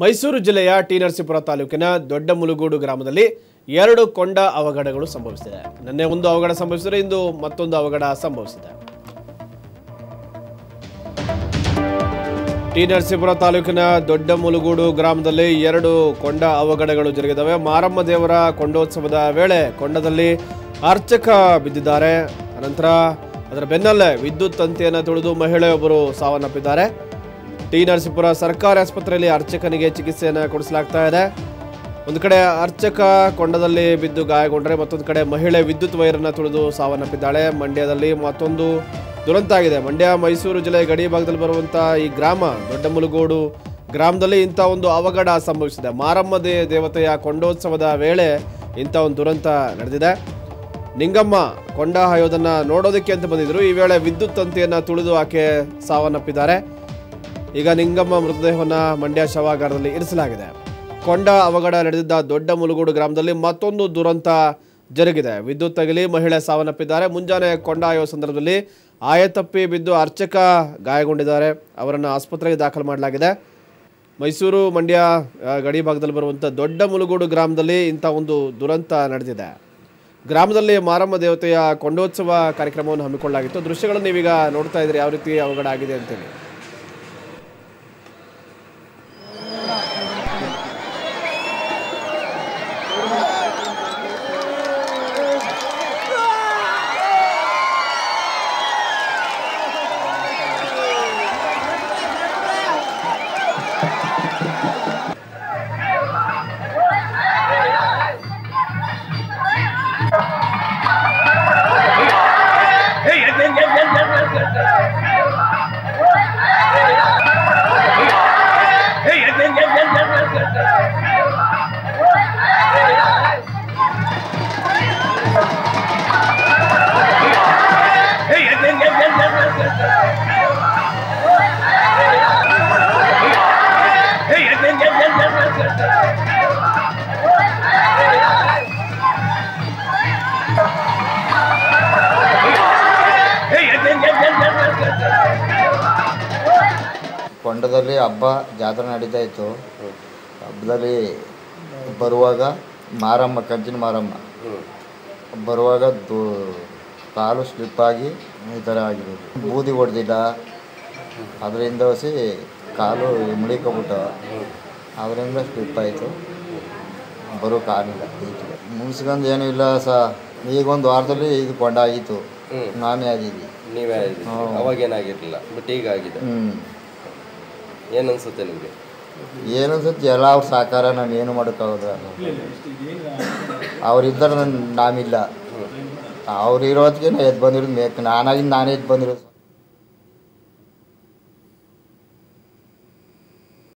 ಮೈಸೂರು ಜಿಲ್ಲೆಯ ಟಿ ನರಸೀಪುರ ತಾಲೂಕಿನ ದೊಡ್ಡ ಮುಲುಗೂಡು ಗ್ರಾಮದಲ್ಲಿ ಎರಡು ಕೊಂಡ ಅವಘಡಗಳು ಸಂಭವಿಸಿದೆ. ನಿನ್ನೆ ಒಂದು ಅವಘಡ ಸಂಭವಿಸಿದರೆ ಇಂದು ಮತ್ತೊಂದು ಅವಘಡ ಸಂಭವಿಸಿದೆ. ಟಿ ನರಸೀಪುರ ತಾಲೂಕಿನ ದೊಡ್ಡ ಮುಲುಗೂಡು ಗ್ರಾಮದಲ್ಲಿ ಎರಡು ಕೊಂಡ ಅವಘಡಗಳು ಜರುಗಿದವೆ. ಮಾರಮ್ಮ ದೇವರ ಕೊಂಡೋತ್ಸವದ ವೇಳೆ ಕೊಂಡದಲ್ಲಿ ಅರ್ಚಕ ಬಿದ್ದಿದ್ದಾರೆ. ಅನಂತರ ಅದರ ಬೆನ್ನಲ್ಲೇ ವಿದ್ಯುತ್ ತಂತಿಯನ್ನು ತುಳಿದು ಮಹಿಳೆಯೊಬ್ಬರು ಸಾವನ್ನಪ್ಪಿದ್ದಾರೆ. ಟಿ ನರಸೀಪುರ ಸರ್ಕಾರಿ ಆಸ್ಪತ್ರೆಯಲ್ಲಿ ಅರ್ಚಕನಿಗೆ ಚಿಕಿತ್ಸೆಯನ್ನು ಕೊಡಿಸಲಾಗ್ತಾ ಇದೆ. ಒಂದು ಕಡೆ ಅರ್ಚಕ ಕೊಂಡದಲ್ಲಿ ಬಿದ್ದು ಗಾಯಗೊಂಡರೆ ಮತ್ತೊಂದು ಕಡೆ ಮಹಿಳೆ ವಿದ್ಯುತ್ ವೈರನ್ನು ತುಳಿದು ಸಾವನ್ನಪ್ಪಿದ್ದಾಳೆ. ಮಂಡ್ಯದಲ್ಲಿ ಮತ್ತೊಂದು ದುರಂತ ಆಗಿದೆ. ಮಂಡ್ಯ, ಮೈಸೂರು ಜಿಲ್ಲೆ ಗಡಿ ಭಾಗದಲ್ಲಿ ಬರುವಂಥ ಈ ಗ್ರಾಮ ದೊಡ್ಡಮುಲುಗೋಡು ಗ್ರಾಮದಲ್ಲಿ ಇಂಥ ಒಂದು ಅವಘಡ ಸಂಭವಿಸಿದೆ. ಮಾರಮ್ಮ ದೇವತೆಯ ಕೊಂಡೋತ್ಸವದ ವೇಳೆ ಇಂಥ ಒಂದು ದುರಂತ ನಡೆದಿದೆ. ನಿಂಗಮ್ಮ ಕೊಂಡ ಹಾಯೋದನ್ನ ನೋಡೋದಕ್ಕೆ ಅಂತ ಬಂದಿದ್ರು. ಈ ವೇಳೆ ವಿದ್ಯುತ್ ತಂತಿಯನ್ನು ತುಳಿದು ಆಕೆ ಸಾವನ್ನಪ್ಪಿದ್ದಾರೆ. ಈಗ ನಿಂಗಮ್ಮ ಮೃತದೇಹವನ್ನು ಮಂಡ್ಯ ಶವಾಗಾರದಲ್ಲಿ ಇರಿಸಲಾಗಿದೆ. ಕೊಂಡ ಅವಘಡ ನಡೆದಿದ್ದ ದೊಡ್ಡ ಮುಲುಗೋಡು ಗ್ರಾಮದಲ್ಲಿ ಮತ್ತೊಂದು ದುರಂತ ಜರುಗಿದೆ. ವಿದ್ಯುತ್ ತಗಲಿ ಮಹಿಳೆ ಸಾವನ್ನಪ್ಪಿದ್ದಾರೆ. ಮುಂಜಾನೆ ಕೊಂಡ ಆಯೋ ಸಂದರ್ಭದಲ್ಲಿ ಆಯತಪ್ಪಿ ಬಿದ್ದು ಅರ್ಚಕ ಗಾಯಗೊಂಡಿದ್ದಾರೆ. ಅವರನ್ನು ಆಸ್ಪತ್ರೆಗೆ ದಾಖಲು ಮಾಡಲಾಗಿದೆ. ಮೈಸೂರು ಮಂಡ್ಯ ಗಡಿ ಭಾಗದಲ್ಲಿ ಬರುವಂಥ ದೊಡ್ಡ ಮುಲುಗೋಡು ಗ್ರಾಮದಲ್ಲಿ ಇಂಥ ಒಂದು ದುರಂತ ನಡೆದಿದೆ. ಗ್ರಾಮದಲ್ಲಿ ಮಾರಮ್ಮ ದೇವತೆಯ ಕೊಂಡೋತ್ಸವ ಕಾರ್ಯಕ್ರಮವನ್ನು ಹಮ್ಮಿಕೊಳ್ಳಲಾಗಿತ್ತು. ದೃಶ್ಯಗಳನ್ನು ನೀವೀಗ ನೋಡ್ತಾ ಇದ್ದೀರಿ. ಯಾವ ರೀತಿ ಅವಘಡ ಆಗಿದೆ ಅಂತೇಳಿ. ಕೊಂಡದಲ್ಲಿ ಹಬ್ಬ ಜಾತ್ರೆ ನಡೀತಾ ಇತ್ತು. ಹಬ್ಬದಲ್ಲಿ ಬರುವಾಗ ಮಾರಮ್ಮ ಕಂಚಿನ ಮಾರಮ್ಮ. ಬರುವಾಗ ದು ಕಾಲು ಸ್ಲಿಪ್ ಆಗಿ ಈ ಥರ ಆಗಿರೋದು. ಬೂದಿ ಹೊಡೆದಿಲ್ಲ ಅದರಿಂದ ಹೊಸಿ ಕಾಲು ಮುಳಿಕೊಬಿಟ್ಟು ಅದರಿಂದ ಸ್ಲಿಪ್ ಆಯಿತು. ಬರೋಕ್ಕಾಗಲಿಲ್ಲ ಆಗಲಿಲ್ಲ ಮುನ್ಸ್ಕೊಂಡು ಏನೂ ಇಲ್ಲ ಸ ಈಗೊಂದು ವಾರದಲ್ಲಿ ಇದು ಕೊಂಡಾಗಿತ್ತು ಆಗಿತ್ತು. ನಾನೇ ಆಗಿದ್ದೀನಿ ನೀವೇ ಅವಾಗ ಏನಾಗಿರ್ಲಿಲ್ಲ ಬಟ್ ಈಗ ಆಗಿದೆ ಹ್ಞೂ ಏನ್ ಅನ್ಸುತ್ತೆ ನಿಮಗೆ? ಏನು ಅನ್ಸುತ್ತೆ ಎಲ್ಲ ಅವ್ರ ಸಹಕಾರ ನಾನು ಏನು ಮಾಡೋಕ್ಕಾಗೋದು ಅವ್ರಿದ್ದರೆ ನಾನು ನಾನಿಲ್ಲ. ಅವ್ರು ಇರೋದಕ್ಕೆ ಎದ್ದು ಬಂದಿರೋದು ಮೇಕ್ ನಾನಾಗಿ ನಾನೇ ಎದ್ದು ಬಂದಿರೋದು.